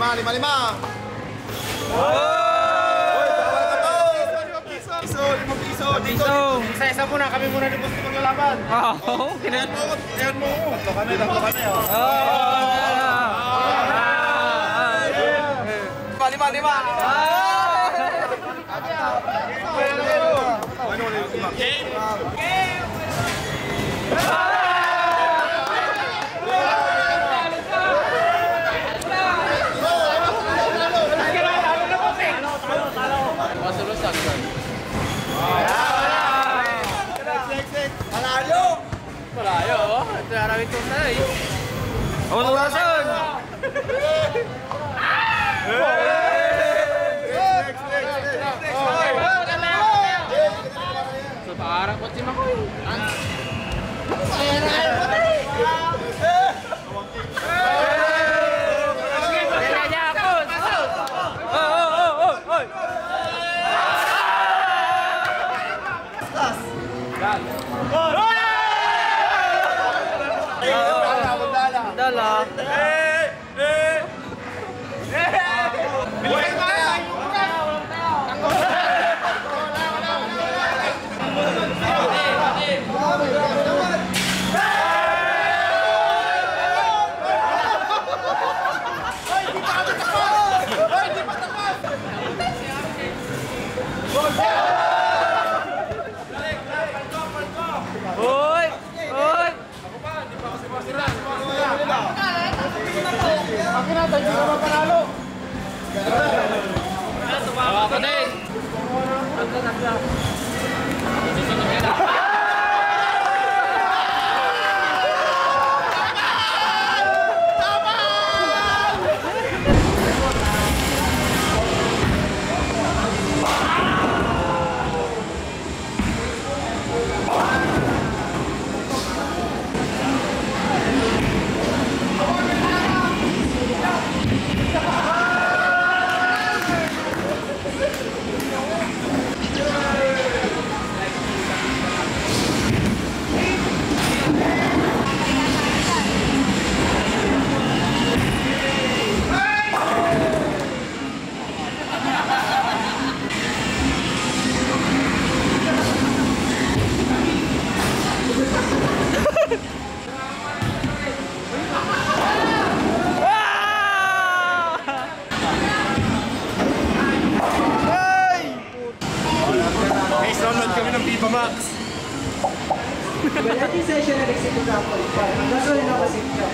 lima, lima, lima. Piso, limang piso. Piso. Isa-isa muna, kami muna ni Gusto maglalaban. Oo, Ayan mo, ayan mo. Tatlo kami, tatlo kami. oh. Lima, lima, lima. Lima? Download kami ng Viva Max. Ating session na execute na po. Gasolin na kasi ito.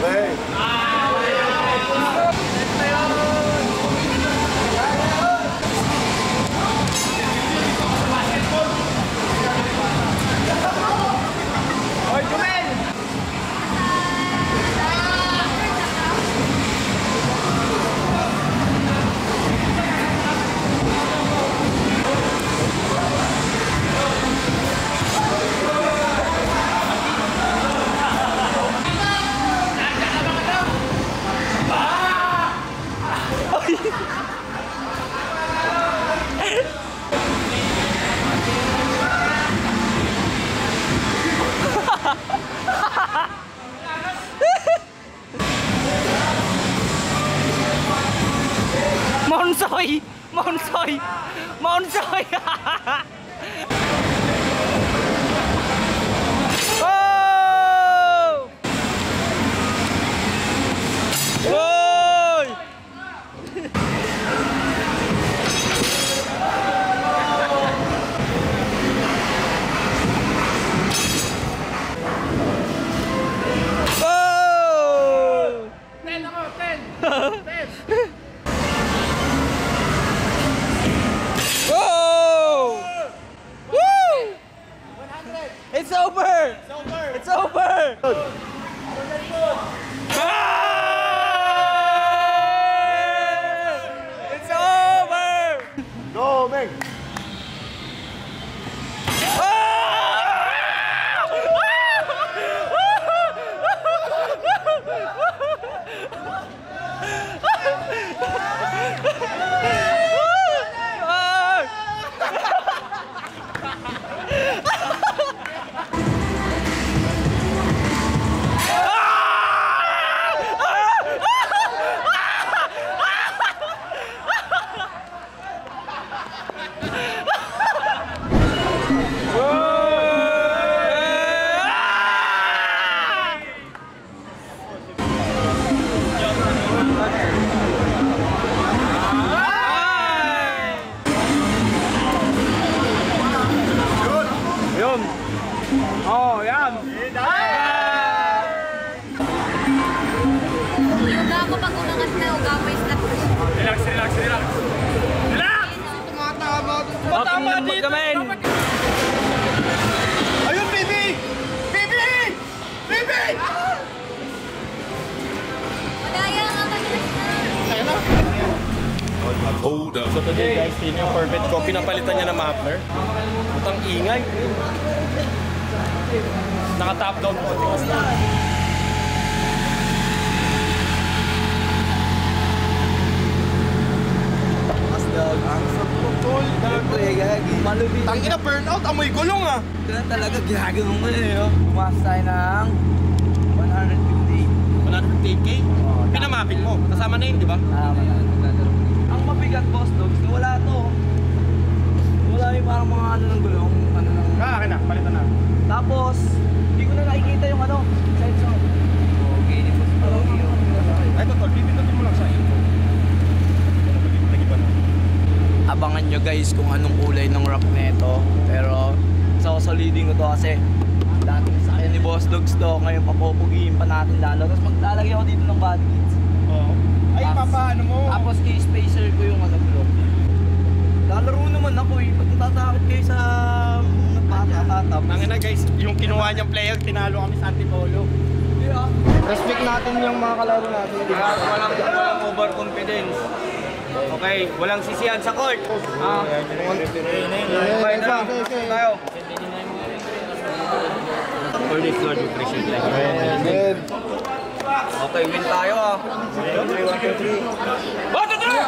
Okay. rồi Mon rồi Hold up. So today guys, yun yung Corvette ko. Pinapalitan niya ng muffler. Putang ingay. Naka-top down po. Tingnan mo. Tangina burnout, amoy gulong ah. Ganun talaga, ginagawa mo eh. Oh. Pumasok tayo ng 150. 150k? Pinamapping mo. Kasama na yun, di ba? Tama na. Ang mabigat boss dogs, wala to. Wala yung parang mga ano ng gulong, ano ng... Ah, akin na. Palitan na. Tapos, hindi ko na nakikita yung ano, sensor. Okay, ni boss. Ay, totoo. Pipindutin mo lang sa na. Abangan nyo guys kung anong kulay ng rock nito. Pero, sa soliding ko to kasi dati sa akin ni Boss Dogs to, ngayon papupugiin pa natin lalo. Tapos maglalagay ako dito ng body kits. Oo. Tapos- papaano mo? Tapos i-spacer ko yung ano bro. Lalaro naman ako eh. Ba't natatakot kayo sa nagpatatatap? Tangin na guys, yung kinuha niyang player, tinalo kami sa Antipolo. Hindi ah. Respect natin yung mga kalaro natin. di ba? Walang, walang overconfidence. Okay, walang sisihan sa court. Ah, okay na. Tayo. For this Lord, we appreciate like Okay, win tayo ah. One, two, three! Baka na,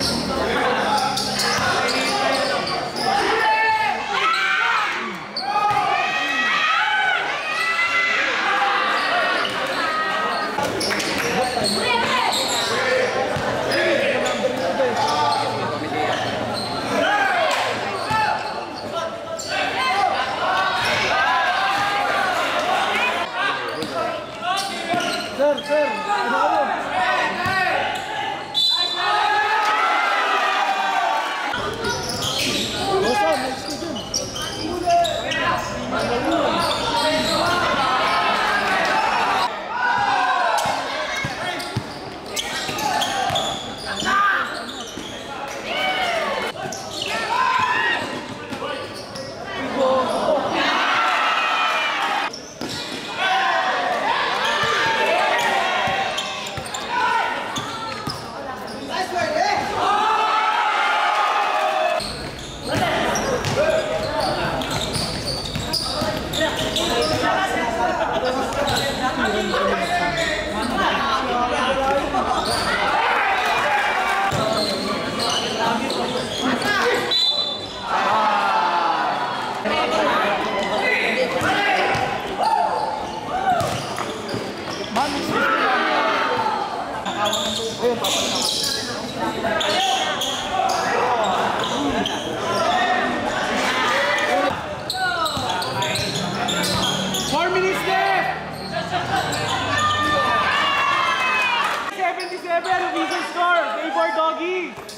Yes. Four minutes left! 77, Vision score! Favor Doggy!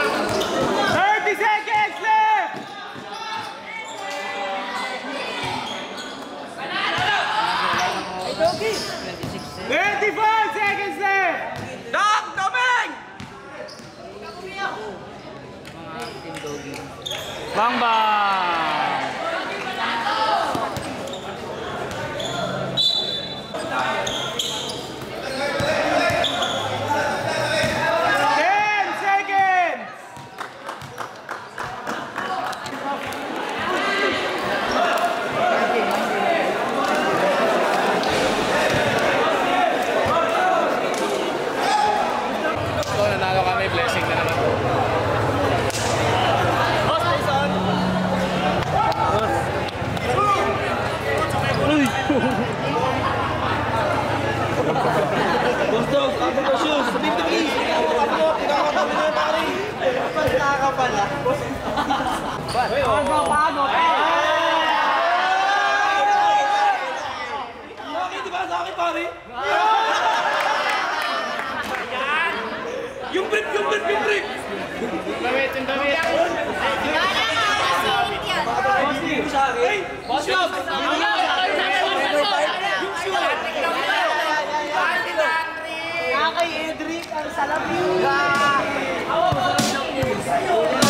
バ吧。Yan! Yung brief, yung brief, yung brief! Yung damit, yung damit! Kaya nga, masilip yan! Masilip sa akin? Masilip! Kay Edric ang salamin. Ako po, sa'yo.